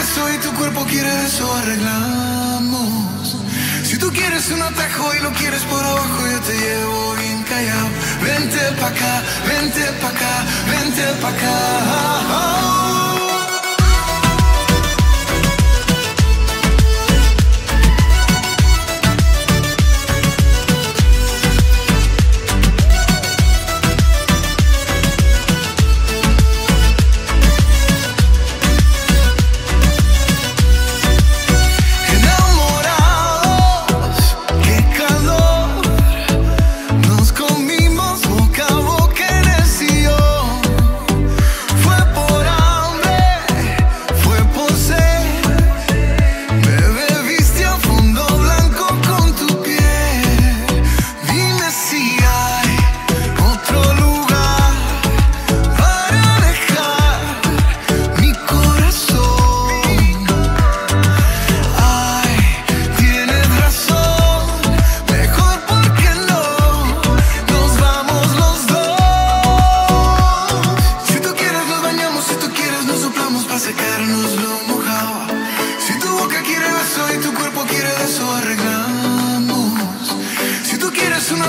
beso y tu cuerpo quiere beso, arreglamos. Si tú quieres un atajo y lo quieres por abajo, yo te llevo bien callado. Vente pa' acá, vente pa' acá, vente pa' acá.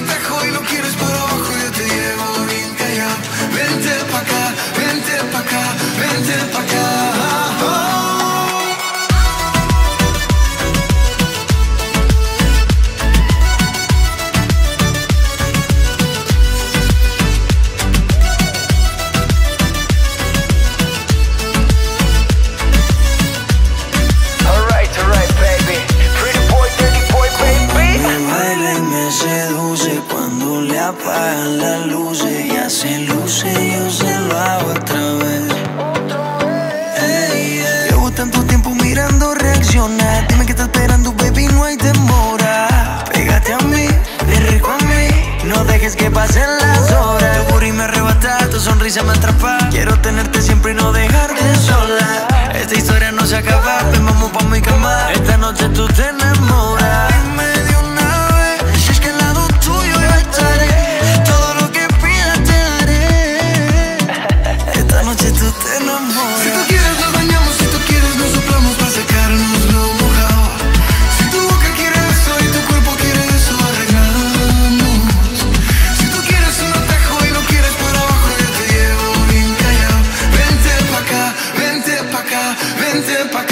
Quieres apagan las luces. Ya se luce, yo se lo hago otra vez. Llevo tanto tiempo mirando reaccionar. Dime que estás esperando, baby, no hay demora. Pégate a mí, ven rico a mí. No dejes que pasen las horas. Tu booty me arrebata, tu sonrisa me atrapa. Quiero tenerte siempre y no dejarte ты пока